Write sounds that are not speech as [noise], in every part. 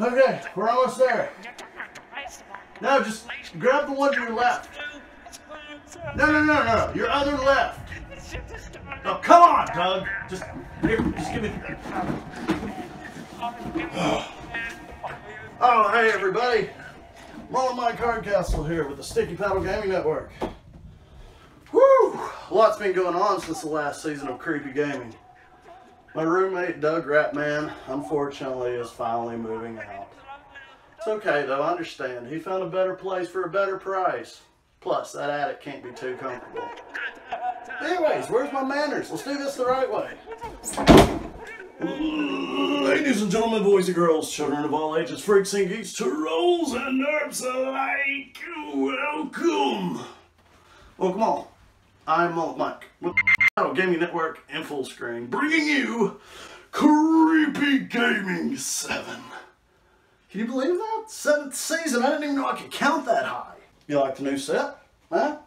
Okay, we're almost there. Now just grab the one to your left. No, no, no, no, your other left. Oh, come on, Doug. Just, here, just give me. [sighs] Oh, hey, everybody. Rolling Mike Hardcastle here with the Sticky Paddle Gaming Network. Woo! Lots been going on since the last season of Creepy Gaming. My roommate, Doug Ratman, unfortunately is finally moving out. It's okay though, I understand. He found a better place for a better price. Plus, that attic can't be too comfortable. Anyways, where's my manners? Let's do this the right way. Ladies and gentlemen, boys and girls, children of all ages, freaks and geeks, trolls and nerds alike, welcome. Welcome all. I'm Mullet Mike Gaming Network in full screen, bringing you Creepy Gaming 7. Can you believe that? Seventh season. I didn't even know I could count that high. You like the new set? Huh?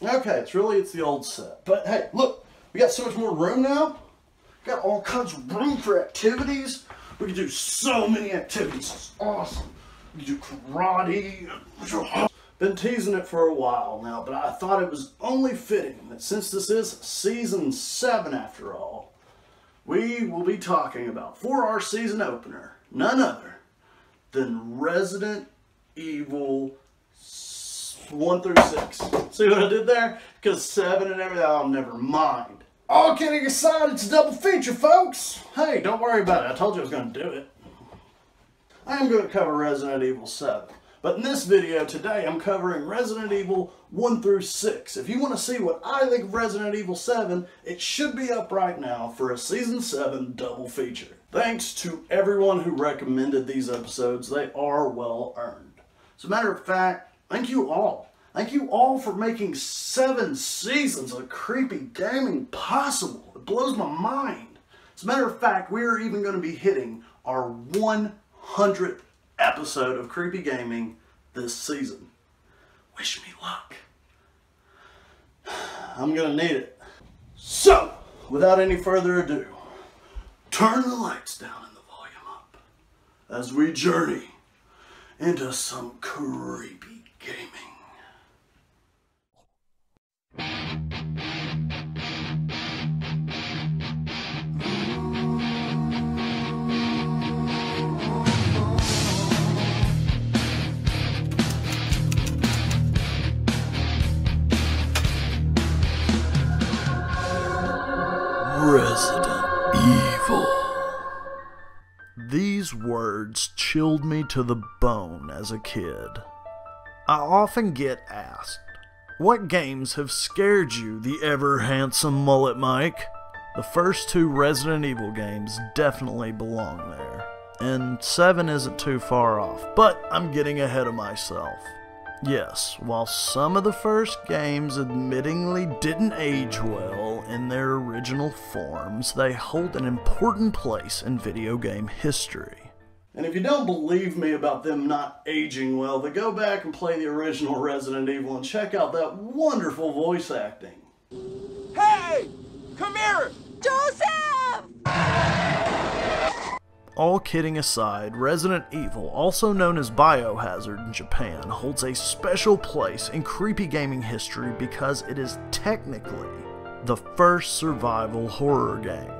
Okay, it's really, it's the old set. But hey, look, we got so much more room now. Got all kinds of room for activities. We can do so many activities. It's awesome. We can do karate. Been teasing it for a while now, but I thought it was only fitting that since this is season 7 after all, we will be talking about, for our season opener, none other than Resident Evil 1 through 6. See what I did there? Because 7 and everything, oh, never mind. All kidding aside, it's a double feature, folks. Hey, don't worry about it. I told you I was going to do it. I am going to cover Resident Evil 7. But in this video today, I'm covering Resident Evil 1 through 6. If you want to see what I think of Resident Evil 7, it should be up right now for a Season 7 double feature. Thanks to everyone who recommended these episodes. They are well earned. As a matter of fact, thank you all. Thank you all for making seven seasons of creepy gaming possible. It blows my mind. As a matter of fact, we are even going to be hitting our 100th episode of Creepy Gaming this season. Wish me luck. [sighs] I'm to need it. So, without any further ado, turn the lights down and the volume up as we journey into some creepy gaming. Resident Evil. These words chilled me to the bone as a kid. I often get asked, What games have scared you, the ever handsome mullet Mike? The first two Resident Evil games definitely belong there, and 7 isn't too far off, but I'm getting ahead of myself. Yes, while some of the first games admittingly didn't age well in their original forms, they hold an important place in video game history. And if you don't believe me about them not aging well, then go back and play the original Resident Evil and check out that wonderful voice acting. Hey! Come here! Joseph! All kidding aside, Resident Evil, also known as Biohazard in Japan, holds a special place in creepy gaming history because it is technically the first survival horror game.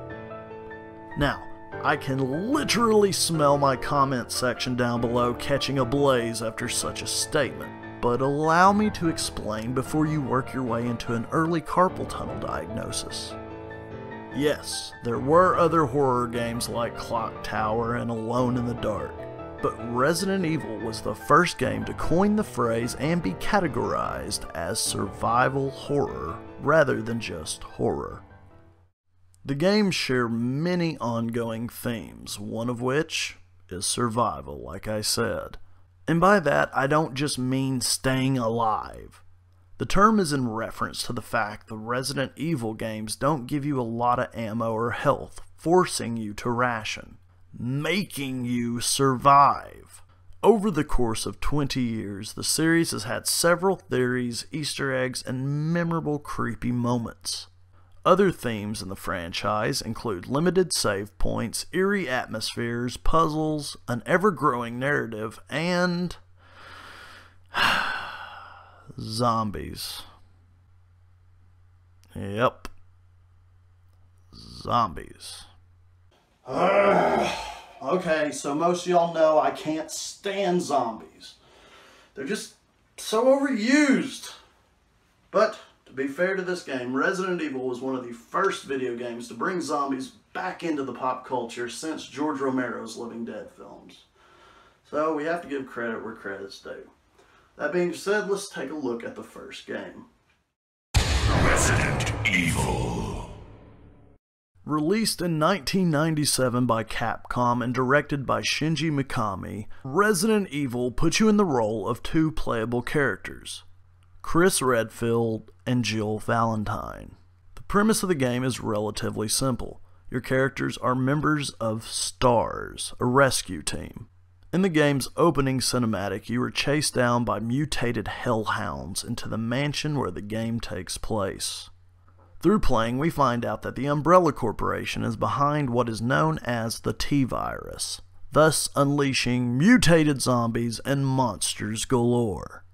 Now, I can literally smell my comment section down below catching a blaze after such a statement, but allow me to explain before you work your way into an early carpal tunnel diagnosis. Yes, there were other horror games like Clock Tower and Alone in the Dark, but Resident Evil was the first game to coin the phrase and be categorized as survival horror rather than just horror. The games share many ongoing themes, one of which is survival, like I said. And by that, I don't just mean staying alive. The term is in reference to the fact the Resident Evil games don't give you a lot of ammo or health, forcing you to ration, making you survive. Over the course of 20 years, the series has had several theories, Easter eggs, and memorable creepy moments. Other themes in the franchise include limited save points, eerie atmospheres, puzzles, an ever growing narrative, and. [sighs] zombies. Yep. Zombies. [sighs] okay, so most of y'all know I can't stand zombies. They're just so overused. But to be fair to this game, Resident Evil was one of the first video games to bring zombies back into the pop culture since George Romero's Living Dead films. So we have to give credit where credit's due. That being said, let's take a look at the first game. Resident Evil. Released in 1997 by Capcom and directed by Shinji Mikami, Resident Evil puts you in the role of two playable characters Chris Redfield and Jill Valentine. The premise of the game is relatively simple. Your characters are members of STARS, a rescue team. In the game's opening cinematic, you are chased down by mutated hellhounds into the mansion where the game takes place. Through playing, we find out that the Umbrella Corporation is behind what is known as the T virus, thus unleashing mutated zombies and monsters galore.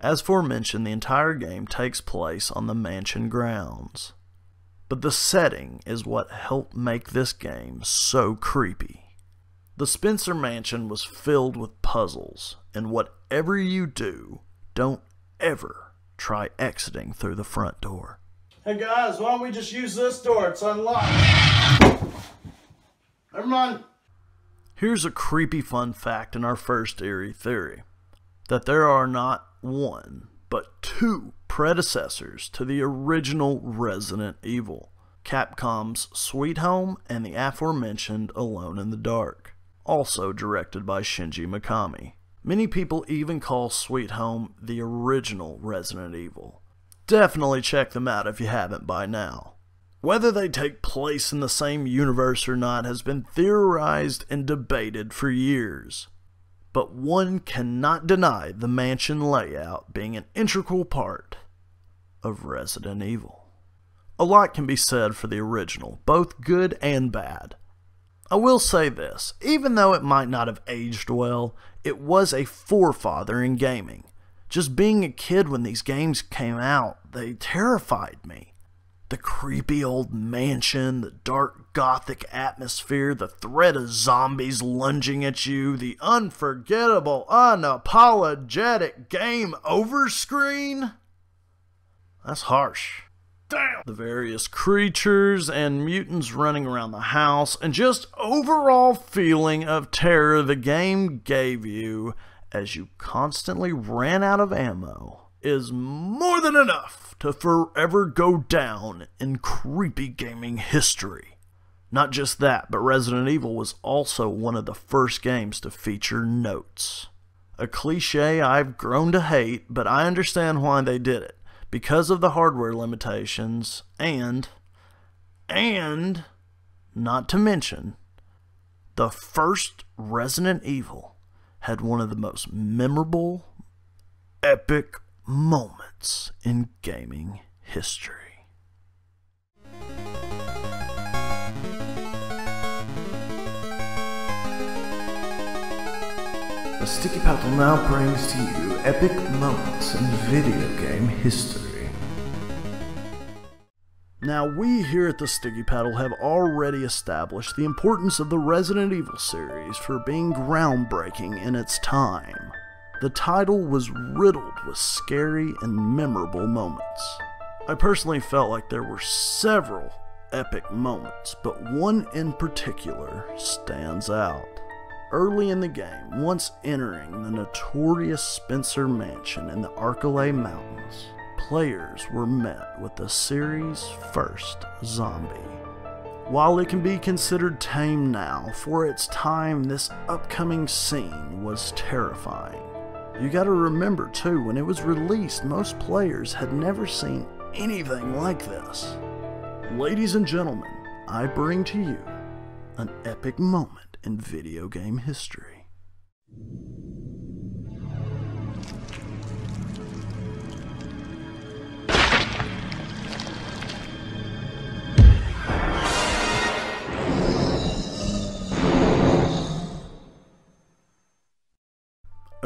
As forementioned, the entire game takes place on the mansion grounds. But the setting is what helped make this game so creepy. The Spencer Mansion was filled with puzzles, and whatever you do, don't ever try exiting through the front door. Hey guys, why don't we just use this door? It's unlocked. Never mind. Here's a creepy fun fact in our first eerie theory that there are not one, but two predecessors to the original Resident Evil Capcom's Sweet Home and the aforementioned Alone in the Dark, also directed by Shinji Mikami. Many people even call Sweet Home the original Resident Evil. Definitely check them out if you haven't by now. Whether they take place in the same universe or not has been theorized and debated for years but one cannot deny the mansion layout being an integral part of Resident Evil. A lot can be said for the original, both good and bad. I will say this, even though it might not have aged well, it was a forefather in gaming. Just being a kid when these games came out, they terrified me. The creepy old mansion, the dark gothic atmosphere, the threat of zombies lunging at you, the unforgettable, unapologetic game over screen. That's harsh. The various creatures and mutants running around the house, and just overall feeling of terror the game gave you as you constantly ran out of ammo is more than enough to forever go down in creepy gaming history. Not just that, but Resident Evil was also one of the first games to feature notes. A cliche I've grown to hate, but I understand why they did it. Because of the hardware limitations, and, and, not to mention, the first Resident Evil had one of the most memorable, epic moments in gaming history. The Sticky Paddle now brings to you epic moments in video game history. Now, we here at the Sticky Paddle have already established the importance of the Resident Evil series for being groundbreaking in its time. The title was riddled with scary and memorable moments. I personally felt like there were several epic moments, but one in particular stands out. Early in the game, once entering the notorious Spencer Mansion in the Arklay Mountains, players were met with the series' first zombie. While it can be considered tame now, for its time, this upcoming scene was terrifying. You gotta remember too, when it was released, most players had never seen anything like this. Ladies and gentlemen, I bring to you an epic moment in video game history.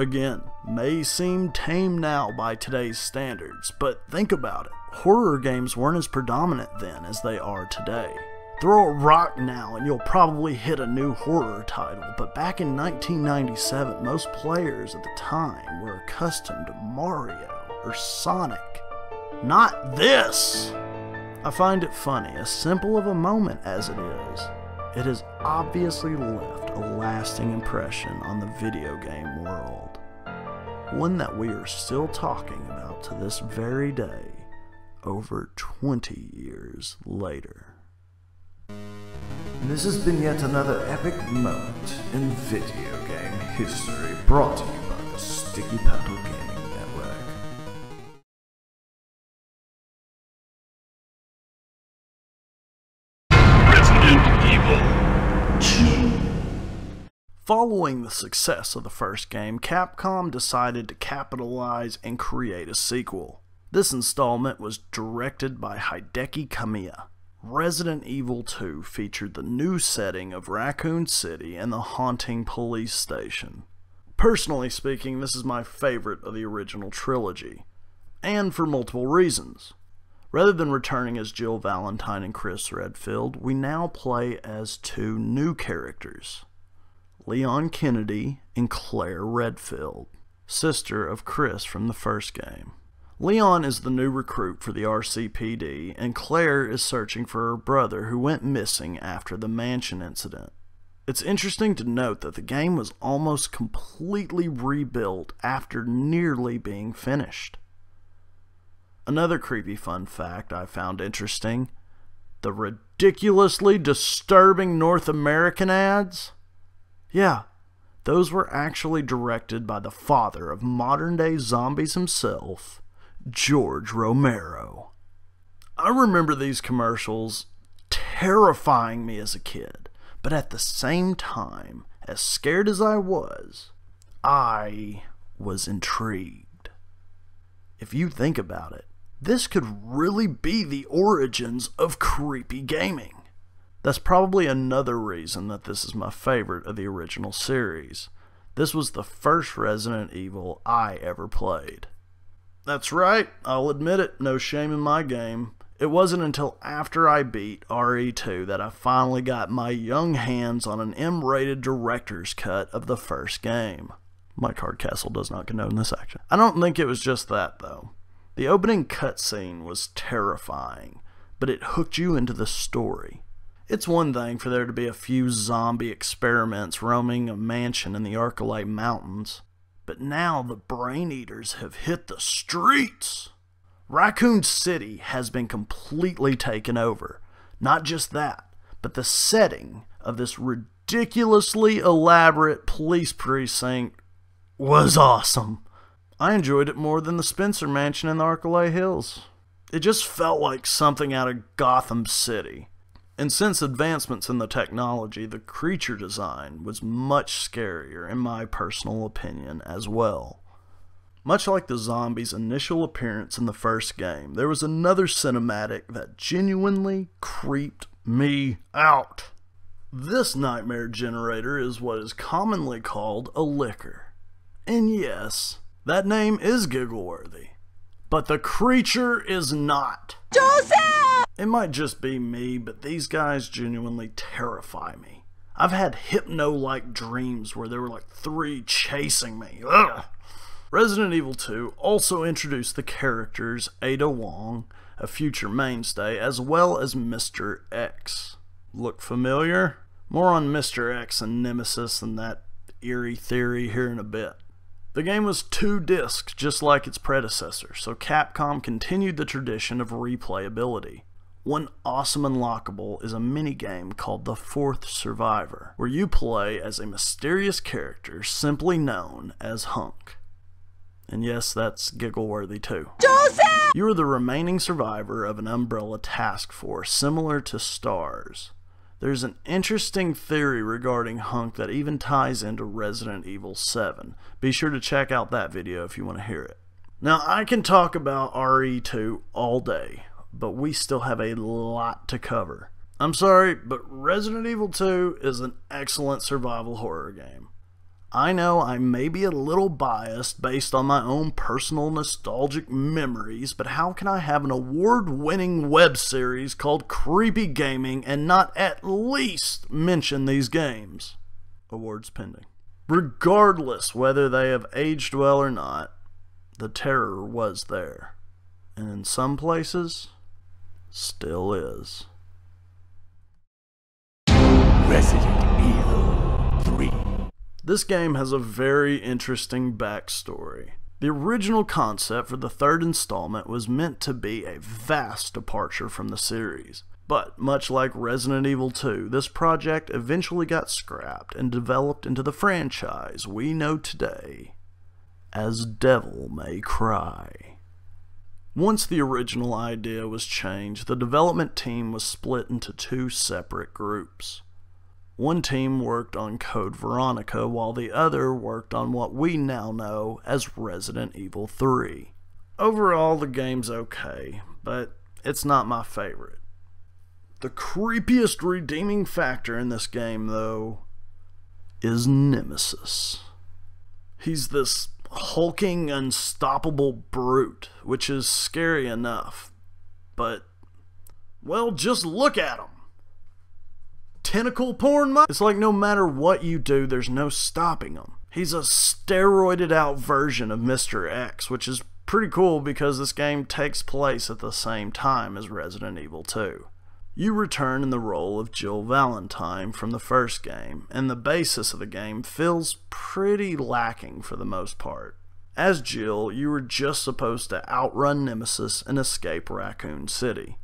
Again, may seem tame now by today's standards, but think about it. Horror games weren't as predominant then as they are today. Throw a rock now and you'll probably hit a new horror title, but back in 1997, most players at the time were accustomed to Mario or Sonic. Not this! I find it funny, as simple of a moment as it is, it has obviously left a lasting impression on the video game world. One that we are still talking about to this very day, over 20 years later. This has been yet another epic moment in video game history brought to you by the Sticky Paddle Gaming Following the success of the first game, Capcom decided to capitalize and create a sequel. This installment was directed by Hideki Kamiya. Resident Evil 2 featured the new setting of Raccoon City and the haunting police station. Personally speaking, this is my favorite of the original trilogy, and for multiple reasons. Rather than returning as Jill Valentine and Chris Redfield, we now play as two new characters Leon Kennedy and Claire Redfield, sister of Chris from the first game. Leon is the new recruit for the RCPD, and Claire is searching for her brother who went missing after the mansion incident. It's interesting to note that the game was almost completely rebuilt after nearly being finished. Another creepy fun fact I found interesting the ridiculously disturbing North American ads. Yeah, those were actually directed by the father of modern day zombies himself, George Romero. I remember these commercials terrifying me as a kid, but at the same time, as scared as I was, I was intrigued. If you think about it, this could really be the origins of creepy gaming. That's probably another reason that this is my favorite of the original series. This was the first Resident Evil I ever played. That's right, I'll admit it, no shame in my game. It wasn't until after I beat RE2 that I finally got my young hands on an M rated director's cut of the first game. Mike Hardcastle does not condone this action. I don't think it was just that, though. The opening cutscene was terrifying, but it hooked you into the story. It's one thing for there to be a few zombie experiments roaming a mansion in the Arcolite Mountains, but now the Brain Eaters have hit the streets. Raccoon City has been completely taken over. Not just that, but the setting of this ridiculously elaborate police precinct was awesome. I enjoyed it more than the Spencer Mansion in the Arcolite Hills. It just felt like something out of Gotham City. And since advancements in the technology, the creature design was much scarier, in my personal opinion, as well. Much like the zombies' initial appearance in the first game, there was another cinematic that genuinely creeped me out. This nightmare generator is what is commonly called a licker. And yes, that name is giggle worthy. But the creature is not. Joseph! It might just be me, but these guys genuinely terrify me. I've had hypno like dreams where there were like three chasing me. Ugh. Resident Evil 2 also introduced the characters Ada Wong, a future mainstay, as well as Mr. X. Look familiar? More on Mr. X and Nemesis and that eerie theory here in a bit. The game was two discs, just like its predecessor, so Capcom continued the tradition of replayability. One awesome unlockable is a minigame called The Fourth Survivor, where you play as a mysterious character simply known as Hunk. And yes, that's giggle worthy too. Joseph! You are the remaining survivor of an umbrella task force similar to STARS. There's an interesting theory regarding Hunk that even ties into Resident Evil 7. Be sure to check out that video if you want to hear it. Now, I can talk about RE2 all day, but we still have a lot to cover. I'm sorry, but Resident Evil 2 is an excellent survival horror game. I know I may be a little biased based on my own personal nostalgic memories, but how can I have an award winning web series called Creepy Gaming and not at least mention these games? Awards pending. Regardless whether they have aged well or not, the terror was there. And in some places, still is. Resident Evil 3. This game has a very interesting backstory. The original concept for the third installment was meant to be a vast departure from the series. But, much like Resident Evil 2, this project eventually got scrapped and developed into the franchise we know today as Devil May Cry. Once the original idea was changed, the development team was split into two separate groups. One team worked on Code Veronica while the other worked on what we now know as Resident Evil 3. Overall, the game's okay, but it's not my favorite. The creepiest redeeming factor in this game, though, is Nemesis. He's this hulking, unstoppable brute, which is scary enough. But, well, just look at him tentacle porn It's like no matter what you do, there's no stopping him. He's a steroided out version of Mr. X, which is pretty cool because this game takes place at the same time as Resident Evil 2. You return in the role of Jill Valentine from the first game, and the basis of the game feels pretty lacking for the most part. As Jill, you were just supposed to outrun Nemesis and escape Raccoon City.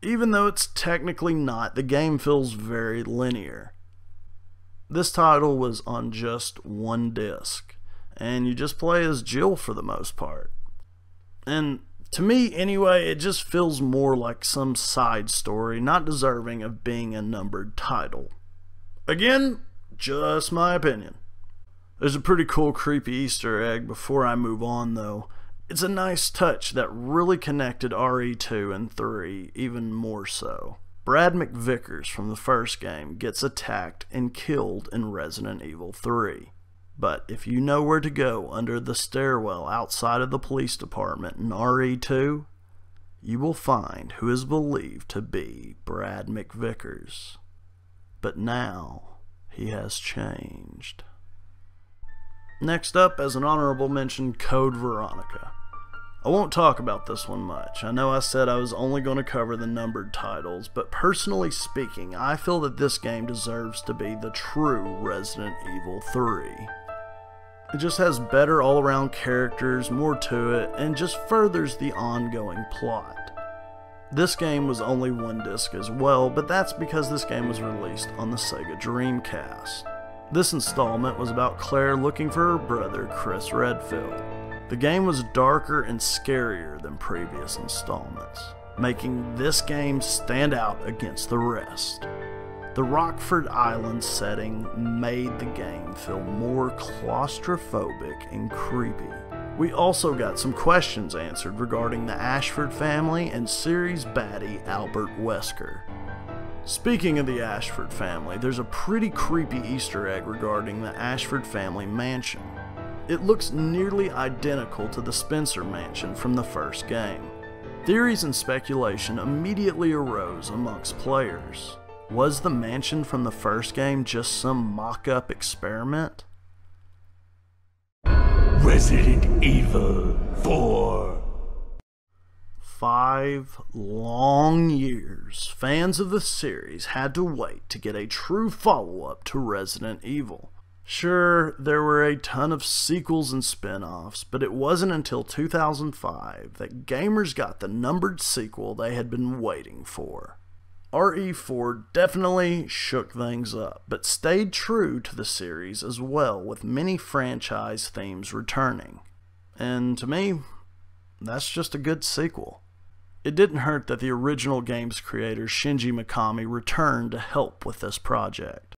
Even though it's technically not, the game feels very linear. This title was on just one disc, and you just play as Jill for the most part. And to me, anyway, it just feels more like some side story, not deserving of being a numbered title. Again, just my opinion. There's a pretty cool creepy Easter egg before I move on, though. It's a nice touch that really connected RE2 and 3 even more so. Brad McVickers from the first game gets attacked and killed in Resident Evil 3. But if you know where to go under the stairwell outside of the police department in RE2, you will find who is believed to be Brad McVickers. But now he has changed. Next up, as an honorable mention, Code Veronica. I won't talk about this one much. I know I said I was only going to cover the numbered titles, but personally speaking, I feel that this game deserves to be the true Resident Evil 3. It just has better all around characters, more to it, and just furthers the ongoing plot. This game was only one disc as well, but that's because this game was released on the Sega Dreamcast. This installment was about Claire looking for her brother, Chris Redfield. The game was darker and scarier than previous installments, making this game stand out against the rest. The Rockfort Island setting made the game feel more claustrophobic and creepy. We also got some questions answered regarding the Ashford family and series baddie Albert Wesker. Speaking of the Ashford family, there's a pretty creepy Easter egg regarding the Ashford family mansion. It looks nearly identical to the Spencer mansion from the first game. Theories and speculation immediately arose amongst players. Was the mansion from the first game just some mock up experiment? Resident Evil 4 five long years, fans of the series had to wait to get a true follow up to Resident Evil. Sure, there were a ton of sequels and spin offs, but it wasn't until 2005 that gamers got the numbered sequel they had been waiting for. RE4 definitely shook things up, but stayed true to the series as well, with many franchise themes returning. And to me, that's just a good sequel. It didn't hurt that the original game's creator Shinji Mikami returned to help with this project.